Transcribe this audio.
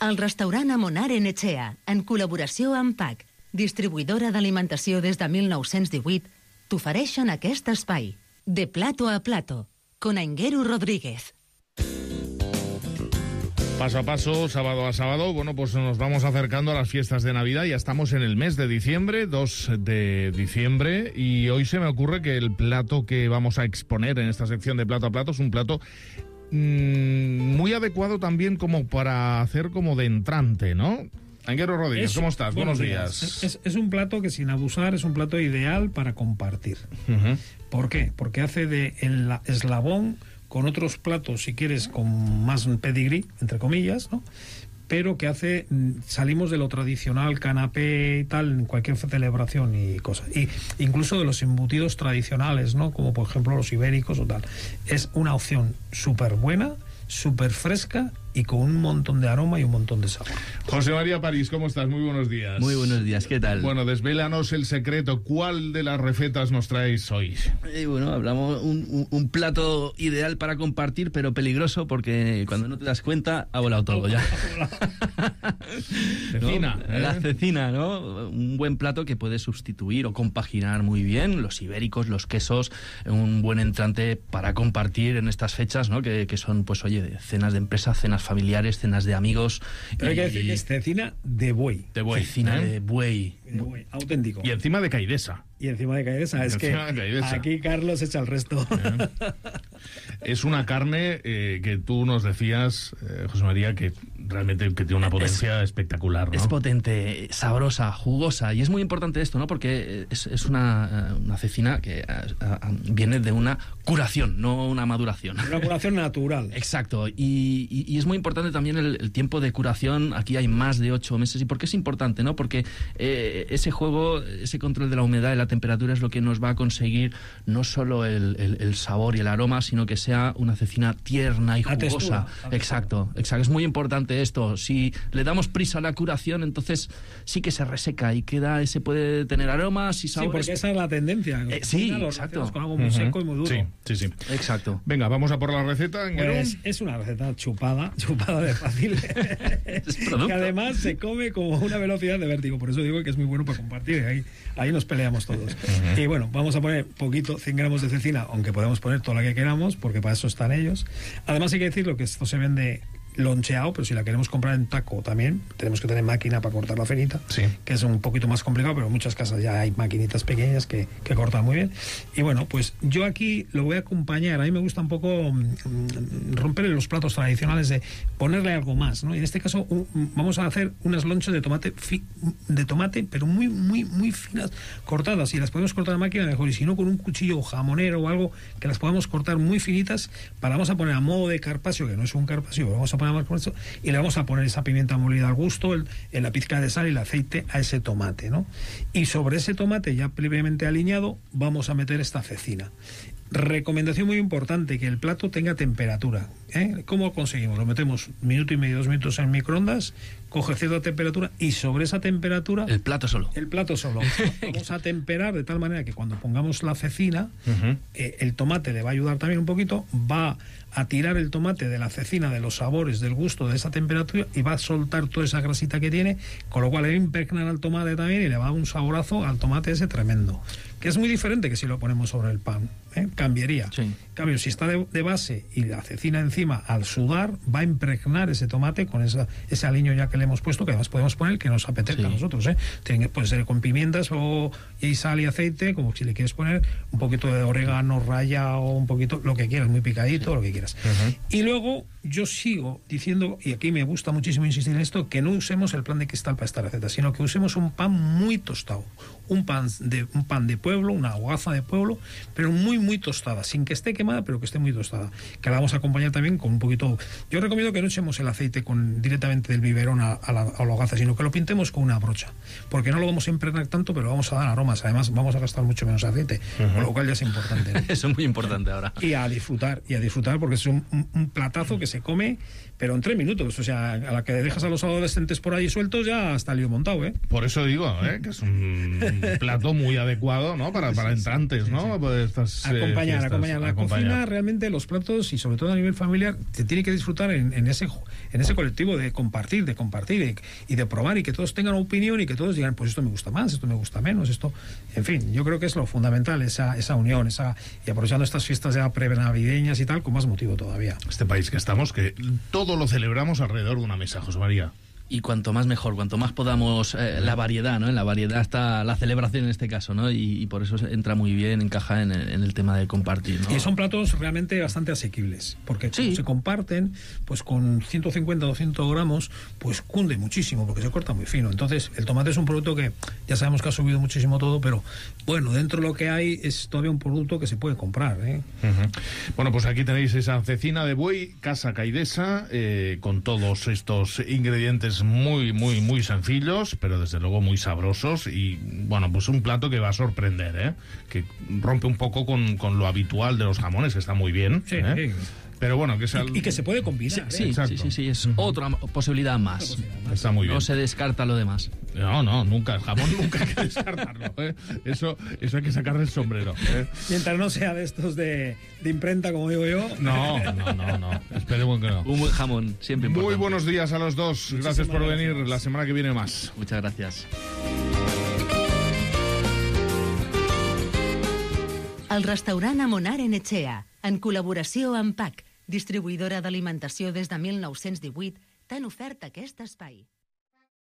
El restaurant Amonar en Echea, en col·laboració amb PAC, distribuïdora d'alimentació des de 1918, t'ofereixen aquest espai. De plato a plato, con Ainguero Rodríguez. Paso a paso, sábado a sábado, bueno, pues nos vamos acercando a las fiestas de Navidad. Ya estamos en el mes de diciembre, 2 de diciembre, y hoy se me ocurre que el plato que vamos a exponer en esta sección de plato a plato es un plato mmm, muy adecuado también como para hacer como de entrante, ¿no? Anguero Rodríguez, Es- ¿cómo estás? Buenos, días. Es, es- es un plato que sin abusar es un plato ideal para compartir. ¿Por qué? Porque hace de el eslabón con otros platos, si quieres, con más pedigrí, entre comillas, ¿no? Pero que hace, mm, salimos de lo tradicional, canapé y tal, en cualquier celebración y cosas. Y incluso de los embutidos tradicionales, ¿no? Como por ejemplo los ibéricos o tal. Es una opción súper buena, súper fresca y con un montón de aroma y un montón de sabor. José María París, ¿cómo estás? Muy buenos días. Muy buenos días, ¿qué tal? Bueno, desvélanos el secreto. ¿Cuál de las recetas nos traéis hoy? Eh, bueno, hablamos un, un- un plato ideal para compartir, pero peligroso porque cuando no te das cuenta ha volado todo ya. ¿No? Cecina, ¿eh? La cecina, ¿no? Un buen plato que puede sustituir o compaginar muy bien los ibéricos, los quesos, un buen entrante para compartir en estas fechas, ¿no? Que, que son, pues, oye, cenas de empresa, cenas familiares, cenas de amigos. Pero hay que decir que es cecina de buey. De buey. Cecina ¿eh? de buey. De buey, auténtico. Y encima de Caidesa. Y encima de caidesa. Es que caidesa. aquí Carlos echa el resto. Es una carne eh, que tú nos decías, eh, José María, que realmente que tiene una potencia espectacular, ¿no? Es potente, sabrosa, jugosa. Y es muy importante esto, ¿no? Porque es, es una, eh, una cecina que eh, eh, viene de una curación, no una maduración. Una curación natural. Exacto, y, y- y es muy importante también el, el tiempo de curación. Aquí hay más de ocho meses. ¿Y por qué es importante? no? Porque eh, ese juego, ese control de la humedad y la temperatura es lo que nos va a conseguir no solo el, el- el sabor y el aroma, sino que sea una cecina tierna y La jugosa. textura, la textura. Exacto, exacto. Es muy importante esto. Si le damos prisa a la curación, entonces sí que se reseca y queda, se puede tener aromas y Sí, sabores. porque esa es la tendencia. Eh, sí, exacto. Con algo muy seco y muy duro. Sí, sí, sí. Exacto. Venga, vamos a por la receta. Pues es una receta chupada, chupada de fácil. producto. que además se come como una velocidad de vértigo. Por eso digo que es muy bueno para compartir. Ahí, ahí nos peleamos todos. Y bueno, vamos a poner poquito, 100 gramos de cecina, aunque podemos poner toda la que queramos, porque para eso están ellos. Además, hay que decirlo que esto se vende loncheado, pero si la queremos comprar en taco también, tenemos que tener máquina para cortar la finita, Sí. que es un poquito más complicado, pero en muchas casas ya hay maquinitas pequeñas que, que cortan muy bien. Y bueno, pues yo aquí lo voy a acompañar. A mí me gusta un poco mm, romper los platos tradicionales de ponerle algo más, ¿no? Y en este caso un- vamos a hacer unas lonchas de tomate fi- de tomate, pero muy muy muy finas cortadas. Y las podemos cortar a máquina mejor. Y si no con un cuchillo jamonero o algo que las podamos cortar muy finitas, para vamos a poner a modo de carpaccio, que no es un carpaccio, vamos a y le vamos a poner esa pimienta molida al gusto, el, la pizca de sal y el aceite a ese tomate, ¿no? Y sobre ese tomate ya previamente aliñado, vamos a meter esta cecina. Recomendación muy importante, que el plato tenga temperatura. ¿eh? ¿Cómo lo conseguimos? Lo metemos minuto y medio, dos minutos en microondas, coge cierta temperatura y sobre esa temperatura El plato solo. el plato solo. Vamos a temperar de tal manera que cuando pongamos la cecina, eh, el tomate le va a ayudar también un poquito, va a tirar el tomate de la cecina, de los sabores, del gusto, de esa temperatura y va a soltar toda esa grasita que tiene, con lo cual le va a impregnar al tomate también y le va a dar un saborazo al tomate ese tremendo. Que es muy diferente que si lo ponemos sobre el pan. ¿eh? Cambiaría. Sí. Cambio, si está de, de base y la cecina encima, al sudar, va a impregnar ese tomate con esa, ese aliño ya que le hemos puesto, que además podemos poner el que nos apetezca Sí. a nosotros. ¿eh? Tiene puede ser con pimientas o y sal y aceite, como si le quieres poner un poquito de orégano raya o un poquito, lo que quieras, muy picadito, lo que quieras. Y luego yo sigo diciendo, y aquí me gusta muchísimo insistir en esto, que no usemos el plan de cristal para esta receta, sino que usemos un pan muy tostado. Un pan de, un pan de pueblo, una hogaza de pueblo, pero muy, muy tostada, sin que esté quemada, pero que esté muy tostada. Que la vamos a acompañar también con un poquito. Yo recomiendo que no echemos el aceite con, directamente del biberón a, a la, a la hogaza, sino que lo pintemos con una brocha. Porque no lo vamos a impregnar tanto, pero vamos a dar aromas. Además, vamos a gastar mucho menos aceite, con lo cual ya es importante. ¿no? Eso es muy importante ahora. y a disfrutar, y a disfrutar porque es un, un- un platazo que se come, pero en tres minutos. O sea, a la que dejas a los adolescentes por ahí sueltos, ya está lío montado, ¿eh? Por eso digo, ¿eh? que es un plato muy adecuado, ¿no? Para, para entrantes, ¿no? Pues estas, eh, acompañar, fiestas, acompañar. La acompañar. cocina, realmente los platos, y sobre todo a nivel familiar, se tiene que disfrutar en, en ese en ese colectivo de compartir, de compartir y, y de probar y que todos tengan opinión y que todos digan, pues esto me gusta más, esto me gusta menos, esto... En fin, yo creo que es lo fundamental, esa, esa unión, esa y aprovechando estas fiestas ya prenavideñas y tal, con más motivo todavía. Este país que estamos, que todo lo celebramos alrededor de una mesa, José María. Y cuanto más mejor, cuanto más podamos eh, la variedad, ¿no? En la variedad está la celebración en este caso, ¿no? Y, y por eso entra muy bien, encaja en el, en el tema de compartir, ¿no? Y son platos realmente bastante asequibles, porque Sí. como se comparten, pues con 150 200 gramos, pues cunde muchísimo, porque se corta muy fino. Entonces, el tomate es un producto que ya sabemos que ha subido muchísimo todo, pero bueno, dentro de lo que hay es todavía un producto que se puede comprar, ¿eh? Bueno, pues aquí tenéis esa cecina de buey, casa caidesa, eh, con todos estos ingredientes muy, muy, muy sencillos, pero desde luego muy sabrosos y, bueno, pues un plato que va a sorprender, ¿eh? Que rompe un poco con, con lo habitual de los jamones, que está muy bien, Sí, ¿eh? sí. Pero bueno, que sea... Y, y que se puede combinar. ¿eh? Sí, Exacto. sí, sí, sí, es otra posibilidad más. Está muy bien. No se descarta lo demás. No, no, nunca, el jamón nunca hay que descartarlo, ¿eh? Eso, eso hay que sacarle el sombrero, ¿eh? Mientras no sea de estos de, de imprenta, como digo yo. No, no, no, no, esperemos que no. Un buen jamón, siempre Muy importante. buenos días a los dos. Gracias por gracias. venir. La semana que viene más. Muchas gracias. El restaurant Amonar en Echea, en col·laboració amb PAC, distribuïdora d'alimentació des de 1918, t'han ofert aquest espai.